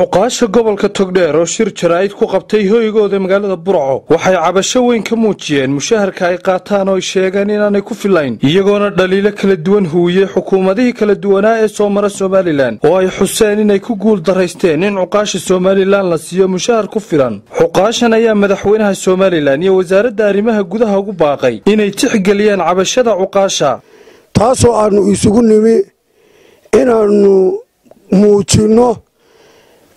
cuqaasha gobolka togdheer oo shir jaraa'id ku qabtay hoygooda magaalada burco. Waxay cabasho weyn ka muujiyeen mushaharka ay qaataan oo ay sheegeen inaanay ku filayn iyagoona dhaliilo kala duwan huuyey xukuumadihii kala duwanaa ee soo mara somalilan oo ay xuseen inay ku guul daraysteen in cuqaasha somalilan la siiyo mushahar ku filan. Xuqaashan ayaa madaxweynaha somalilan iyo wasaaradda arrimaha gudaha ugu baaqay inay tixgeliyaan cabashada cuqaasha. Taasoo aannu isugu nimi inaannu muujinno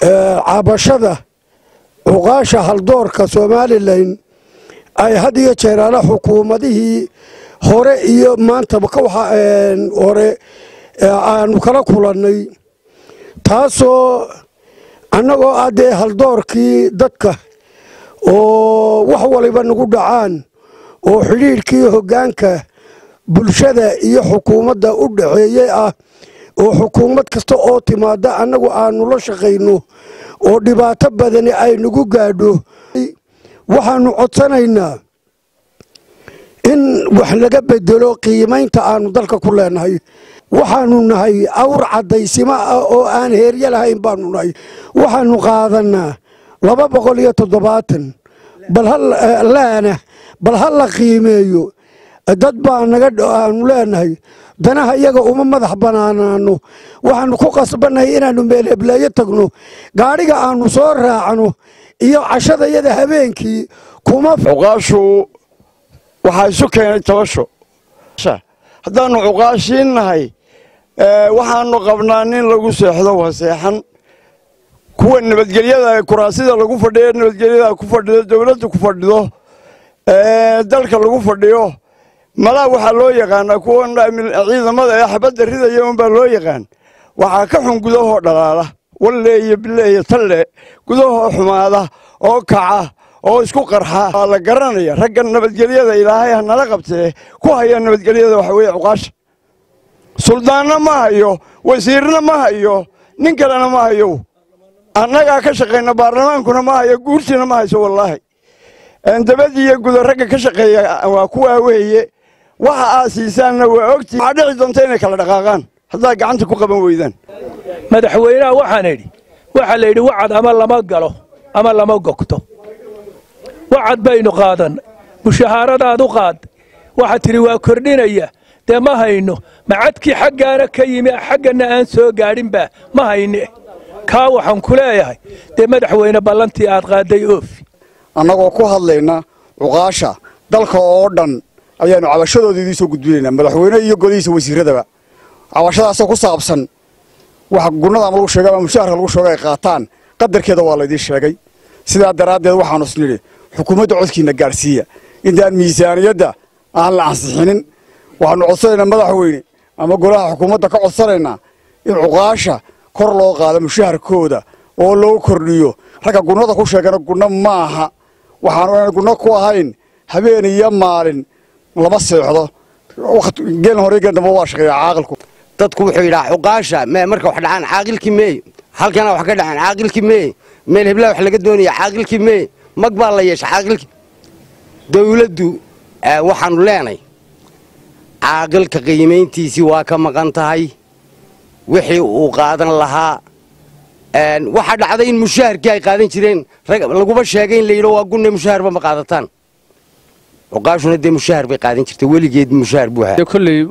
cabashada cuqaasha haldoorka somalilan ay had iyo jeeraala xukuumadihii hore iyo maantaba hore aanu kala kulannay taasoo annagoo ah haldoorkii dadka oo wax waliba nagu dhacaan oo xidhiidhkii hoggaanka bulshada iyo xukuumadda u dhaxeeyey ah oo xukuumad kasta oo timaada annagu aanu la shaqayno oo dhibaato badani ay nagu gaadho waxaannu codsanaynaa in wax laga bedelo qiimaynta aanu dalka ku leenahay. Waxaanu nahay awr caddaysimo ah oo aan heeryo lahayn baanu nahay. Waxaanu qaadannaa laba boqol iyo toddobaatan. Laana bal ha la qiimeeyo dad baa naga aanu leenahay danaha iyaga uma madax banaanaano. Waxaanu ku qasbannahay inaannu meelhebleeyo tagno. Gaadhiga aanu soo raacno iyo cashadayada habeenkii kuma cuqaashu waxaa isu keenay tabasho haddaannu cuqaashiin nahay waxaannu qabnaa nin lagu seexdo waseexan kuwa nabadgelyada kuraasida lagu fadhiyo nabadgelyada ku fadhido dowladda ku fadhido dalka lagu fadhiyo malaa waxaa loo yaqaanaa kuwa ciidamada ee xabadda ridaya unbaa loo yaqaan. Waxaa ka xun gudahoo dhalaala walle iyo talle gudahoo xumaada oo kaca oo isku qarxa. Waa la garanaya ragga nabadgelyada ilaahay ha nala qabtee ku haya nabadgelyada waxa weeye cuqaasha. Suldaanna ma hayo wasiirna ma hayo nin kalena ma hayo. Annagaa ka shaqayna baarlamaankuna ma hayo guurtiina ma hayso wallaahi. Dabadii iyo gudo ragga ka shaqeeya waa kuwaa weeye waxa aad siisaanna waa ogtii waxaa dhici doonta inay kala dhaqaaqaan. Haddaad gacanta ku qaban weydaan. Madaxweynaha waxaan idhi waxaa la yidhi wacad ama lama galo ama lama gogto. Wacad baynu qaadan mushahaaradaad u qaad. Waxaad tidhi waa kordhinaya dee ma hayno macadkii xaggaana ka yimi xagganna aan soo gaadhinba ma hayne. Kaa waxaan ku leeyahay dee madaxweyne ballantii aad qaadday oofi. Annagoo ku hadlayna cuqaasha dalka oo dhan ayaannu cabashadooda idiin soo gudbinaynaa madaxweyne iyo golihiisa wasiiradaba. Cabashadaasoo ku saabsan wax gunnada ama lagu sheegay ama mushaharka lagu sheego ay qaataan qadarkeeda waa laydiin sheegay. Sidaa daraaddeed waxaanu isnidhi xukuumadda codkiinna gaadhsiiya intaan miisaaniyadda aan la ansixinin waxaannu codsanaynaa madaxweyne ama golaha xukuumadda ka codsanaynaa in cuqaasha kor loo qaado mushaharkooda oo loo kordhiyo. Ragga gunnada ku sheegana gunno ma aha waxaanu aan gunno ku ahayn habeen iyo maalin lama seexdo. Geel hore waa shaqeeya caaqilku. Dadku wuxuu yidhaha cuqaasha mee marka wax dhacaan caaqilkii meey. Halkana wax ka dhacaan caaqilkii meey. Meel heblaa wax laga doonaya caaqilkii meey. Mag baa la yeesha caaqilkii dawladdu waxaanu leenay caaqilka qiimayntiisii waa ka maqan tahay. Wixii uu qaadan lahaa waxaa dhacday in mushaharkii ay qaadan jireen. Laguma sheegay in la yidho waa gunne mushaharba ma qaadataan cuqaashuna dee mushahar bay qaadan jirtay weligeed mushahar buu ahaa. Kolley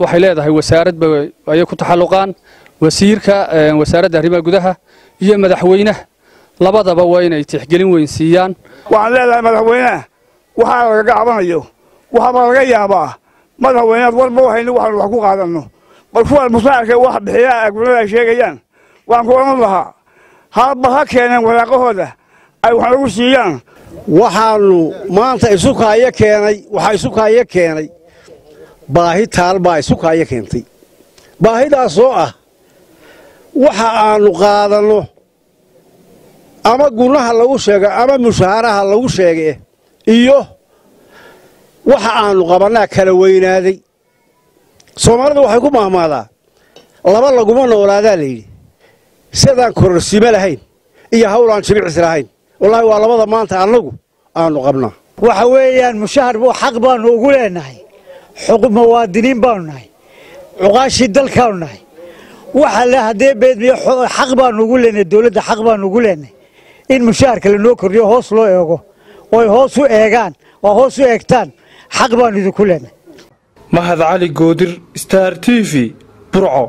waxay leedahay wasaaradba ayay ku taxalluqaan. Wasiirka wasaaradda arrimaha gudaha iyo madaxweynaha labadaba waa inay tixgelin weyn siiyaan. Waxaan leedahay madaxweynaha waxaa lagaga cabanayo waxaaba laga yaabaa madaxweynead warba waxaynu waxaanu wax ku qaadanno. Bal kuwa mushaharka wax bixiyaa agunada ay sheegayaan waxaan ku odhan lahaa haba ha keeneen waraaqahooda ay wax nagu siiyaan waxaannu maanta isukaayo keenay waxaa isukaayo keenay. Baahi taal baa isukaayo keentay. Baahidaasoo ah waxa aannu qaadanno ama gunnaha lagu sheego ama mushaaharaha lagu sheege iyo waxa aannu qabannaa kala weynaaday. Soomaalidu waxay ku mahmaadaa laba laguma noolaadaa layidhi sidaan kororsimo lahayn iyo hawlaan jimicsi lahayn wallaahi waa labada maanta annagu aanu qabnaa waxa weeyaan mushahar xaq baannu ugu leenahay. Muwaadiniin baanu nahay. Cuqaashii dalkaanu nahay. Waxa le haddee beedmiyo xaq baanu ugu leenahay dowladda xaq baanu ugu leenahay. In mushaharka lanoo kordhiyo hoos loo eego. Oy hoos u eegaan oo hoos u eegtaan. Xaq baanu idinku leenahay. Mahad cali goodir star t v burco